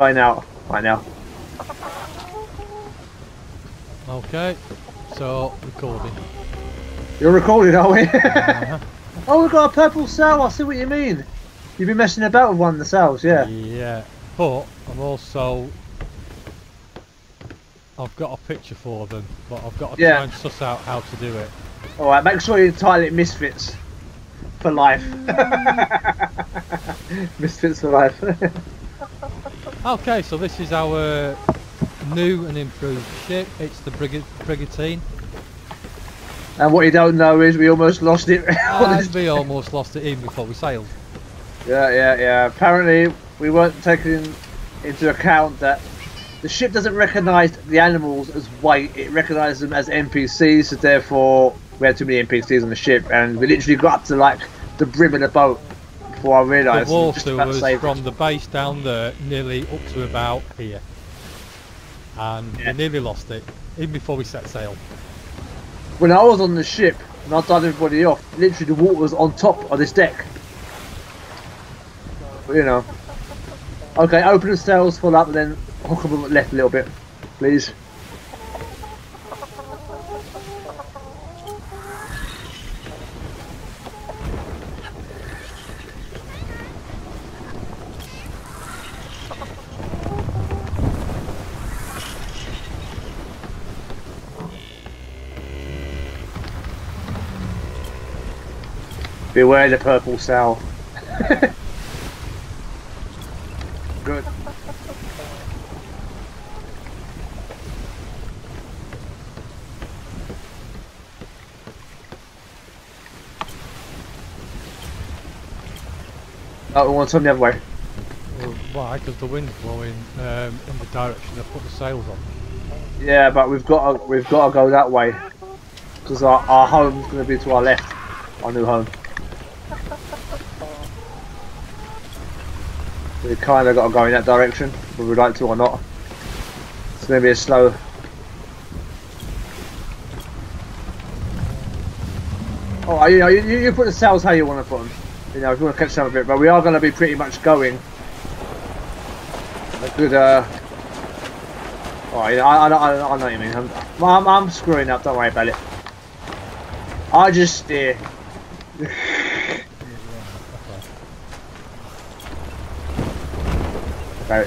Right now. Right now. Okay, so recording. You're recording, are we? Uh-huh. oh, we've got a purple cell. I see what you mean. You've been messing about with one of the cells, yeah. Yeah, but I'm also. I've got a picture for them, but I've got to Yeah. try and suss out how to do it. Alright, make sure you title it Misfits. For life. Misfits for life. Okay, so this is our new and improved ship. It's the Brigad Brigantine. and what you don't know is we almost lost it. Ah, and we almost lost it even before we sailed. Yeah, yeah, yeah. Apparently, we weren't taking into account that the ship doesn't recognise the animals as white. it recognises them as NPCs. So therefore, we had too many NPCs on the ship, and we literally got up to like the brim of the boat before I The realised. just water was from it. the base down there nearly up to about here. And Yeah. we nearly lost it, even before we set sail. When I was on the ship and I done everybody off, literally the water was on top of this deck. But, you know. Okay, open the sails, full up, and then hook them left a little bit, please. Beware the purple cell. Good. Oh, we want some the other way. Well, why? Because the wind's blowing um, in the direction I put the sails on. Yeah, but we've got to, we've got to go that way because our, our home's going to be to our left, our new home. We kind of got to go in that direction, whether we like to or not. It's going to be a slow. Oh, you know, you, you put the sails how you want to put them. You know, if you want to catch some of it, but we are going to be pretty much going. A good, uh, Oh, I, I, I, I know what you mean. I'm, I'm, I'm screwing up. Don't worry about it. I just steer. Right.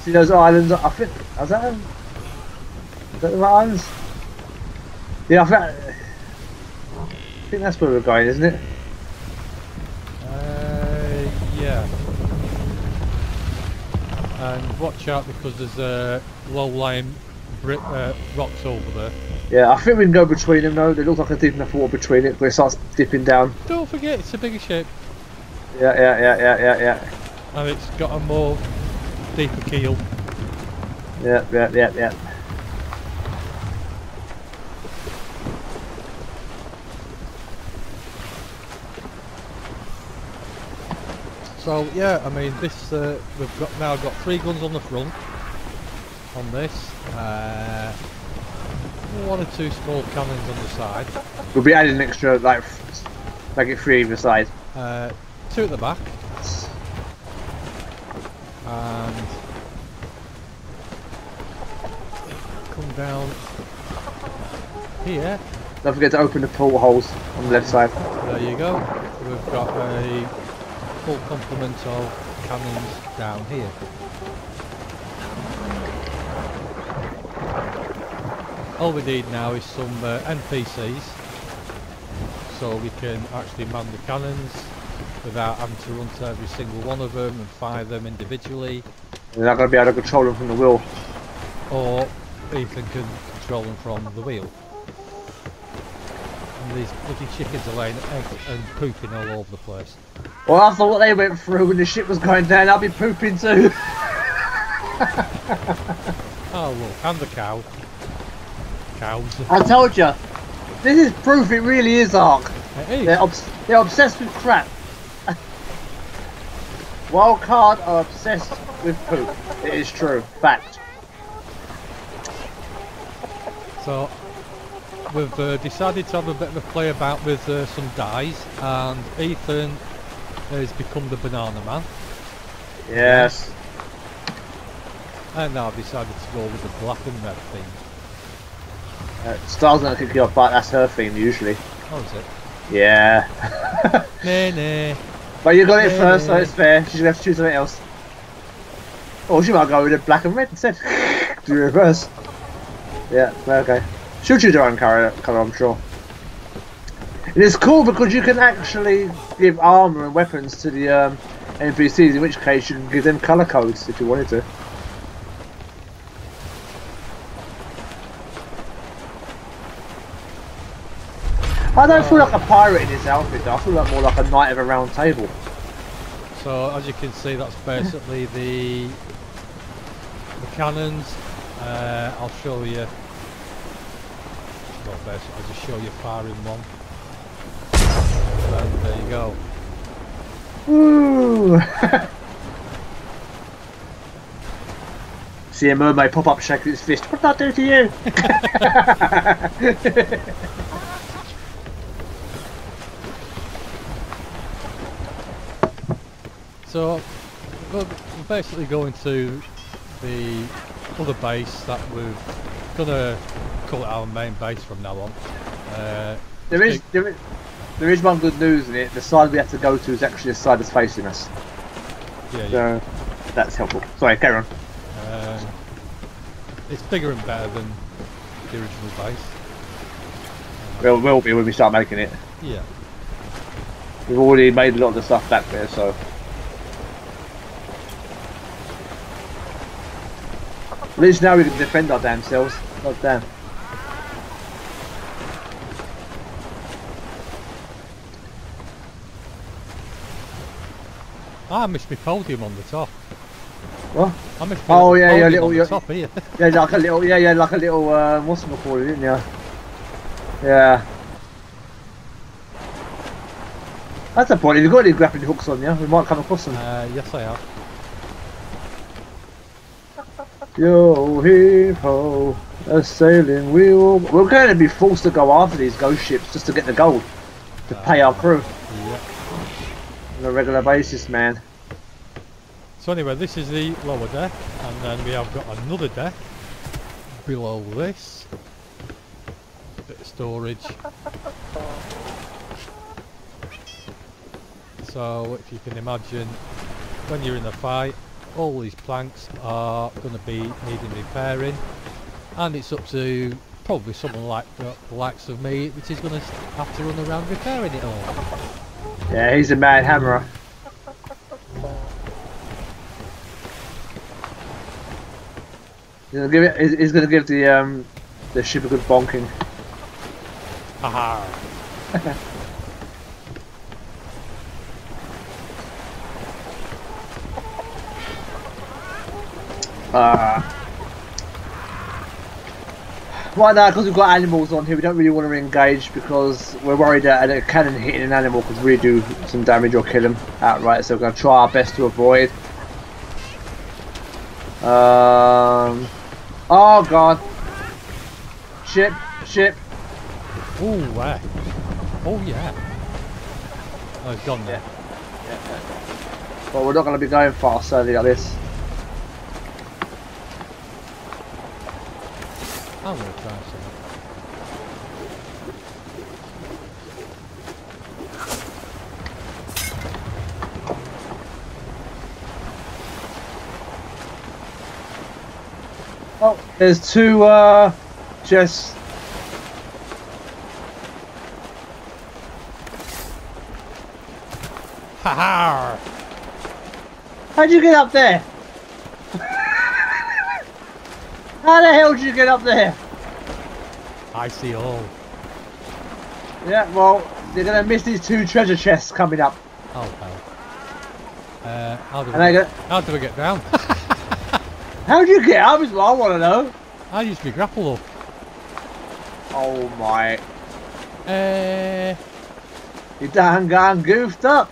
See those islands? I think. Is that them? Is that the islands? Yeah, I think. I think that's where we're going, isn't it? Uh, yeah. And watch out because there's a low-lying brick, uh, rocks over there. Yeah, I think we can go between them though. They look like a deep enough water between it, but it starts dipping down. Don't forget, it's a bigger ship Yeah, yeah, yeah, yeah, yeah, yeah. and it's got a more deeper keel. Yeah, yeah, yeah, yeah. So yeah, I mean this uh, we've got now got three guns on the front on this. Uh, one or two small cannons on the side. We'll be adding extra, like, make it three either side. Uh, two at the back. And come down here. Don't forget to open the portholes on the left side. There you go. We've got a full complement of cannons down here. All we need now is some uh, NPCs so we can actually man the cannons without having to run to every single one of them and fire them individually You're not going to be able to control them from the wheel. or Ethan can control them from the wheel. And these bloody chickens are laying eggs and pooping all over the place. Well, after what they went through when the ship was going down, I'll be pooping too. Oh look, and the cow. Cows. I told you. This is proof it really is Ark. It is. They're, obs- they're obsessed with crap. Wildcard are obsessed with poop. It is true. Fact. So we've uh, decided to have a bit of a play about with uh, some dyes, and Ethan has become the banana man, Yes. and now I've decided to go with the black and red theme. Uh, Star's gonna kick you off, but that's her theme usually. Oh, is it? Yeah. Nah, nah. but you got it first, so it's fair. She's gonna have to choose something else. Or she might go with the black and red instead. Do reverse. Yeah, okay. She'll choose her own colour, colour, I'm sure. And it's cool because you can actually give armour and weapons to the um, NPCs, in which case you can give them colour codes if you wanted to. I don't feel like a pirate in this outfit though, I feel like more like a knight of a round table. So as you can see, that's basically the the cannons. Uh, I'll show you. Well, basically, I'll just show you firing one. And there you go. Woo! See a mermaid pop up shaking its fist. What did that do to you? So we're basically going to the other base that we're gonna call it our main base from now on. Uh, there is there is there is one good news in it. The side we have to go to is actually the side that's facing us. yeah, yeah. That's helpful. Sorry, carry on. Um, it's bigger and better than the original base. Well, will be when we start making it. Yeah. We've already made a lot of the stuff back there, so. At least now we can defend our damn selves. God damn. I missed my podium on the top. What? I missed my Oh, yeah, yeah, little- on the yeah. top here. Yeah, like a little, yeah, yeah, like a little, uh, what's it called, didn't you? Yeah. That's a point, if you've got any grappling hooks on you, we might come across them. uh, yes, I have. Yo, heave ho, a sailing wheel. We're going to be forced to go after these ghost ships just to get the gold, to ah. pay our crew Yeah. on a regular basis, man. So anyway, this is the lower deck, and then we have got another deck below this. Bit of storage. So if you can imagine, when you're in a fight, all these planks are going to be needing repairing, and it's up to probably someone like the likes of me, which is going to have to run around repairing it all. Yeah, he's a mad hammerer. Give it. He's, he's gonna give the um the ship a good bonking. Haha! Uh, right now, because we've got animals on here, we don't really want to engage because we're worried that a cannon hitting an animal could really do some damage or kill him outright. So we're going to try our best to avoid. Um. Oh god. Ship, ship. Oh, where? Oh, yeah. Oh, it's gone there. But we're not going to be going fast certainly like this. I'm to try something. Oh, there's two uh, chests. Haha! How'd you get up there? How the hell did you get up there? I see all. Yeah, well, they're gonna miss these two treasure chests coming up. Oh, hell. Uh, how do, And we, go, how do we get down? how'd you get up is what I wanna know. I used to be grapple up. Oh my, Uh, you done gone goofed up.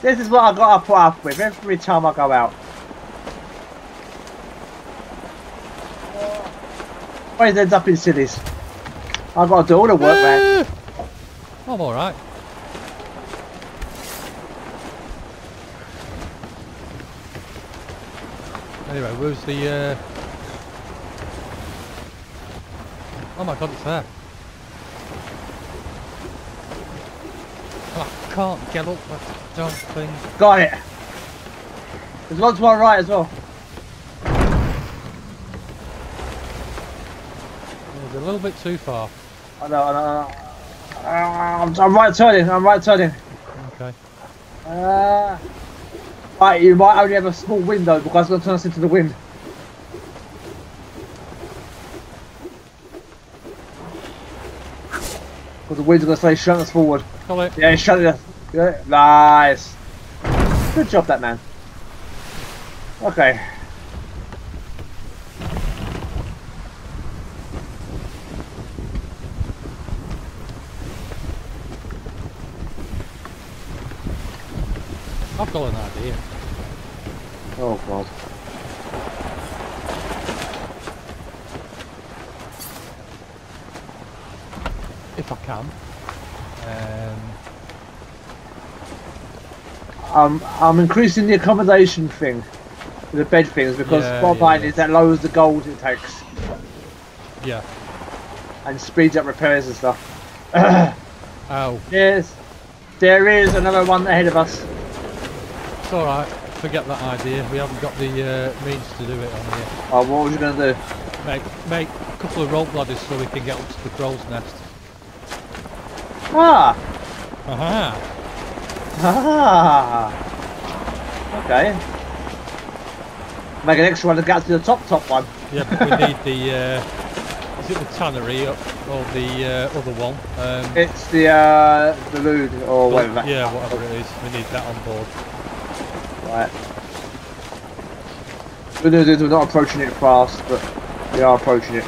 This is what I gotta put up with every time I go out. Always ends up in cities. I've got to do all the work, man. I'm alright. Anyway, where's the uh... Oh my god, it's there. Oh, I can't get up that damn thing. Got it. There's one to my right as well. It's a little bit too far. I know, I know. I know. I'm, I'm right turning. I'm right turning. Okay. Uh, right, you might only have a small window because I'm going to turn us into the wind. Because the wind's going to say shut us forward. Got it. Yeah, shut it. Yeah, nice. Good job, that man. Okay. I've got an idea. Oh god. If I can. Um, I'm increasing the accommodation thing, the bed things, because Yeah, bottom yeah, line is that lowers the gold it takes yeah. and speeds up repairs and stuff. Oh, yes, there is another one ahead of us. it's alright. Forget that idea. We haven't got the uh, means to do it on here. Oh, what was you gonna do? Make, make a couple of rope ladders so we can get up to the crow's nest. Ah, Aha! Ah. Okay. Make an extra one to get to the top top one. Yeah, but we need the. Uh, is it the tannery or, the uh, other one? Um, It's the uh, the lewd or whatever. yeah, whatever it is. We need that on board. Right. Good news is we're not approaching it fast, but we are approaching it.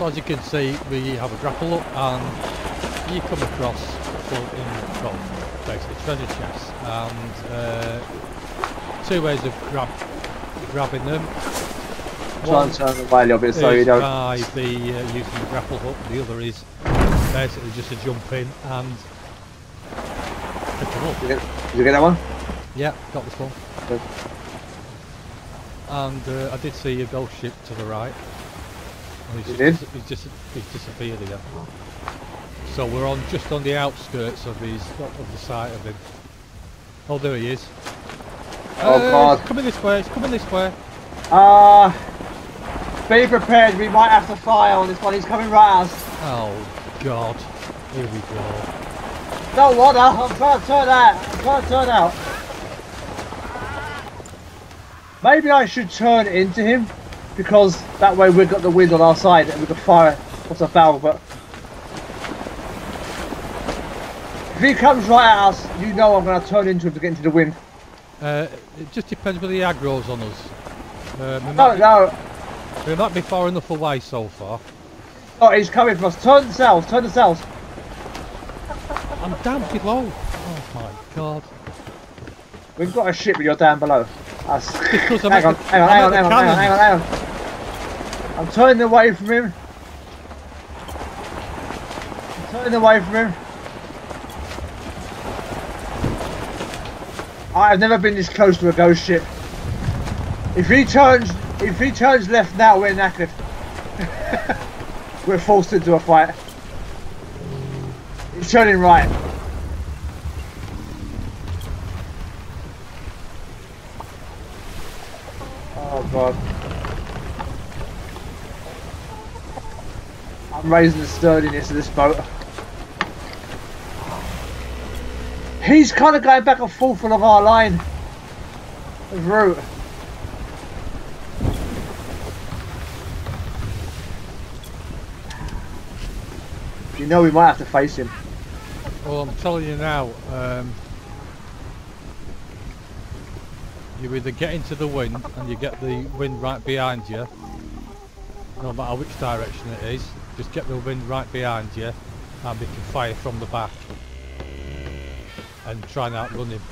So as you can see, we have a grapple up and you come across full in well, basically treasure chests and uh, two ways of grab grabbing them. Try and turn away a little bit so you don't. by the uh, using the grapple hook. The other is basically just a jump in and pick them up. Did you, get, did you get that one? Yeah, got this one. Good. And uh, I did see a ghost ship to the right. He's just, did? He's, just, he's disappeared again. So we're on just on the outskirts of his of the site of him. Oh, there he is. Oh, Uh, God. Coming this way. He's coming this way. Uh, be prepared, we might have to fire on this one. He's coming right us. Oh God. Here we go. No water, I'm trying to turn out. I'm trying to turn out. Maybe I should turn into him because that way we've got the wind on our side and we can fire what's a foul. But if he comes right at us, you know I'm going to turn into him to get into the wind. Uh, it just depends whether the aggro's on us. Uh, we, No, might no, be, we might be far enough away so far. oh, he's coming for us. Turn the sails, turn the sails. I'm down below. Oh my God. We've got a ship, but you're down below. That's... Because I'm hang, on, the- hang on, hang on, hang on, hang on, hang on, hang on. I'm turning away from him. I'm turning away from him. I have never been this close to a ghost ship. If he turns, if he turns left now, we're knackered. we're forced into a fight. He's turning right. Oh god. I'm raising the sturdiness of this boat. He's kind of going back and forth along our line of route. You know we might have to face him. Well, I'm telling you now, um, you either get into the wind and you get the wind right behind you, no matter which direction it is, just get the wind right behind you and we can fire from the back and try and outrun him.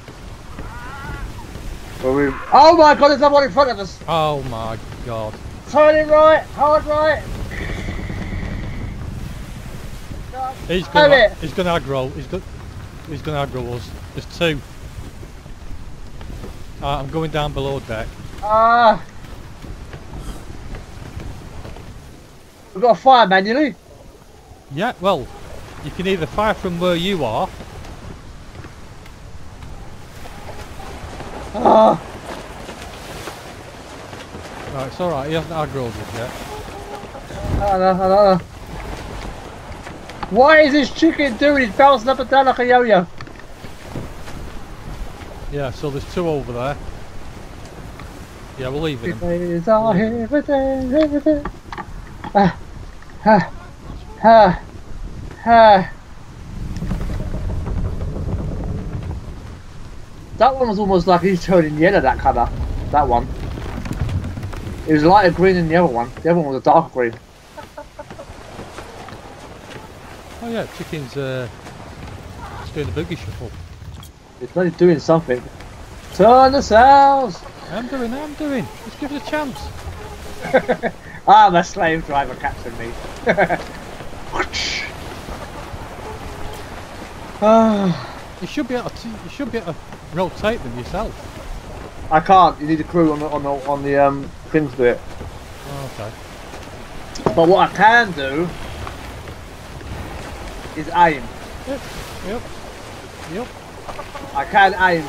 Well, we oh my god, there's someone in front of us! Oh my god. Turn Turning right, hard right! He's Have gonna it. he's gonna aggro. He's got he's gonna aggro us. There's two. Uh, I'm going down below deck. Ah! We've got a fire manually. Yeah, well, you can either fire from where you are. Ah! Right, it's alright, he hasn't aggroed us yet. I don't know, I don't know. What is this chicken doing? He's bouncing up and down like a yo-yo. Yeah, so there's two over there. Yeah, we're leaving them. It's all everything, everything. Ah, ah, ah, ah. That one was almost like he's turning yellow, that colour. That one. It was lighter green than the other one. The other one was a darker green. Oh yeah, chicken's uh, just doing the boogie shuffle. It's bloody doing something. Turn the sails! I'm doing, I'm doing. Let's give it a chance. I'm a slave driver, Captain me. Ah, You should be able to, you should be able to rotate them yourself. I can't. You need a crew on the on the on the um things to it. Oh, okay. But what I can do is aim. Yep. Yep. Yep. I can aim